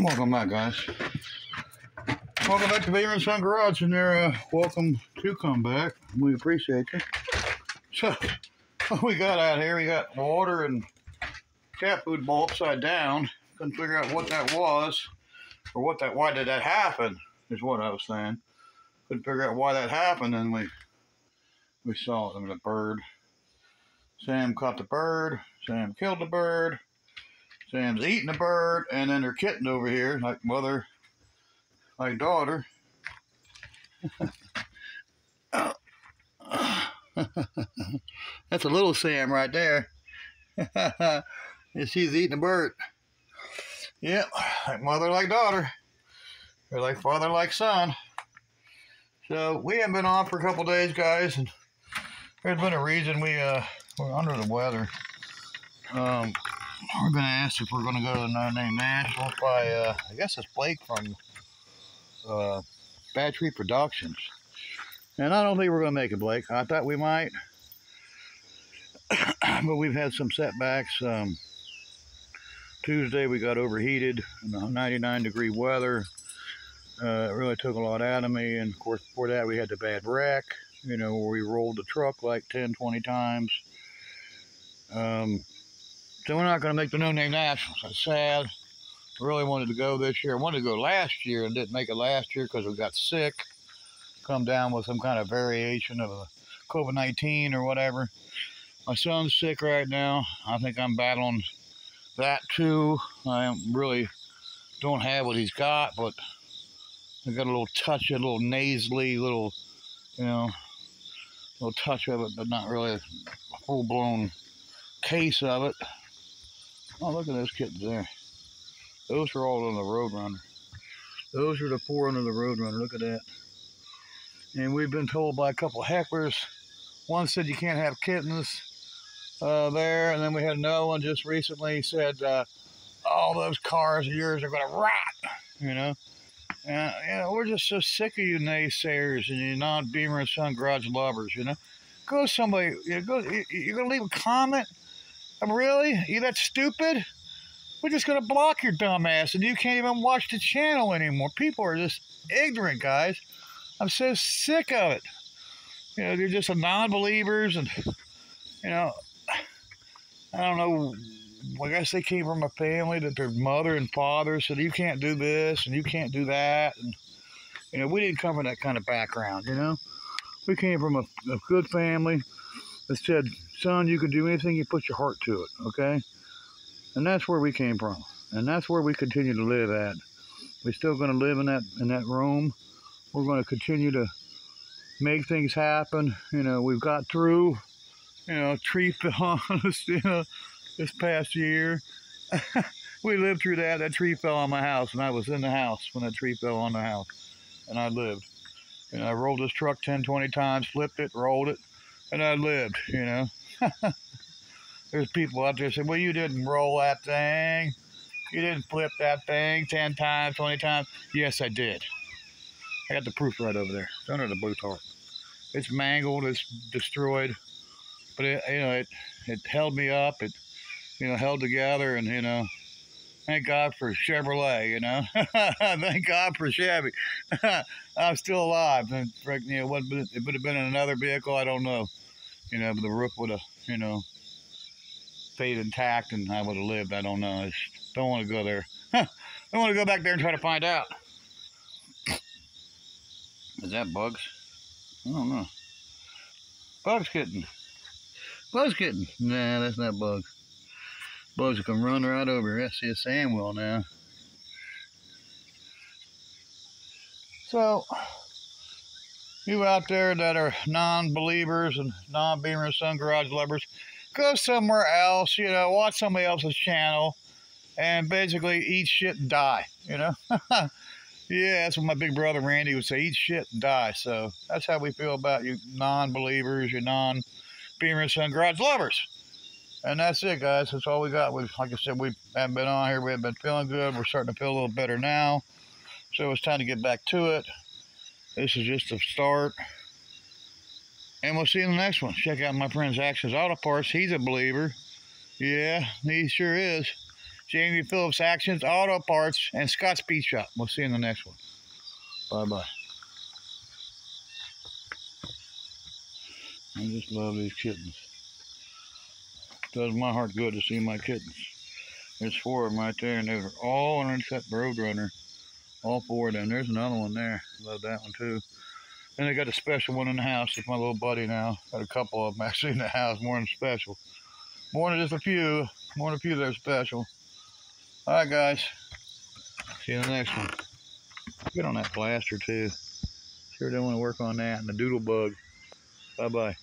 welcome back, guys. Welcome back to Beamer and Son Garage, and they're uh, welcome to come back. We appreciate you. So, what we got out here, we got water and cat food bowl upside down. Couldn't figure out what that was, or what that. Why did that happen? Is what I was saying. Couldn't figure out why that happened, and we we saw it. I mean, a bird. Sam caught the bird. Sam killed the bird. Sam's eating a bird, and then her kitten over here, like mother, like daughter. That's a little Sam right there. and she's eating a bird. Yep, like mother, like daughter. Or like father, like son. So we haven't been on for a couple days, guys, and there's been a reason we uh we're under the weather. Um, we're gonna ask if we're gonna go to the No Name National by uh, I guess it's Blake from uh, Tree Productions. And I don't think we're gonna make it, Blake. I thought we might, but we've had some setbacks. Um, Tuesday we got overheated in 99 degree weather. Uh, it really took a lot out of me. And of course, before that, we had the bad wreck, you know, where we rolled the truck like 10, 20 times. Um, so we're not going to make the No Name Nationals. That's sad. I really wanted to go this year. I wanted to go last year and didn't make it last year because we got sick. Come down with some kind of variation of a COVID 19 or whatever. My son's sick right now. I think I'm battling that too. I really don't have what he's got, but I got a little touch, a little nasally, little, you know, little touch of it, but not really a full blown case of it. Oh, look at those kittens there. Those are all on the Roadrunner. Those are the four under the Roadrunner. Look at that. And we've been told by a couple hecklers. One said you can't have kittens uh, there, and then we had another one just recently said uh, all those cars of yours are going to rot. You know. And, you know, we're just so sick of you naysayers and you non-Beamer and Son garage lovers. You know, go somebody. You know, go. You're going to leave a comment Am really? You that stupid? We're just gonna block your dumb ass and you can't even watch the channel anymore. People are just ignorant, guys. I'm so sick of it. You know, they're just non-believers and you know, I don't know. I guess they came from a family that their mother and father said you can't do this and you can't do that, and you know we didn't come from that kind of background. You know, we came from a, a good family that said son, you can do anything you put your heart to it, okay? And that's where we came from. And that's where we continue to live at. We're still going to live in that in that room. We're going to continue to make things happen. You know, we've got through, you know, tree fell on us, you know, this past year. we lived through that. That tree fell on my house, and I was in the house when that tree fell on the house. And I lived. And I rolled this truck 10, 20 times, flipped it, rolled it, and I lived, you know. There's people out there saying, well, you didn't roll that thing. You didn't flip that thing 10 times, 20 times. Yes, I did. I got the proof right over there. It's under the blue tarp. It's mangled. It's destroyed. But, it, you know, it, it held me up. It, you know, held together. And, you know, thank God for Chevrolet, you know. thank God for Chevy. I'm still alive. And, you know, it would have been in another vehicle. I don't know. You know, the roof would have, you know, stayed intact and I would have lived. I don't know. I just don't want to go there. I don't want to go back there and try to find out. Is that bugs? I don't know. Bugs kitten. Bugs kitten. Nah, that's not bugs. Bugs will come run right over. I see a sand now. So, you out there that are non-believers and non-Beamer and Son garage lovers, go somewhere else, you know, watch somebody else's channel and basically eat shit and die, you know? yeah, that's what my big brother Randy would say, eat shit and die. So that's how we feel about you non-believers, you non-Beamer and Son garage lovers. And that's it, guys. That's all we got. We've, like I said, we haven't been on here. We haven't been feeling good. We're starting to feel a little better now. So it's time to get back to it. This is just a start. And we'll see you in the next one. Check out my friend Zach's Auto Parts. He's a believer. Yeah, he sure is. Jamie Phillips Actions, Auto Parts, and Scott's Beach Shop. We'll see you in the next one. Bye bye. I just love these kittens. Does my heart good to see my kittens. There's four of them right there, and they're all underneath that Roadrunner. All four of them. There's another one there. Love that one too. And I got a special one in the house. It's my little buddy now. Got a couple of them actually in the house. More than special. More than just a few. More than a few that are special. All right, guys. See you in the next one. Get on that blaster too. Sure don't want to work on that and the doodle bug. Bye bye.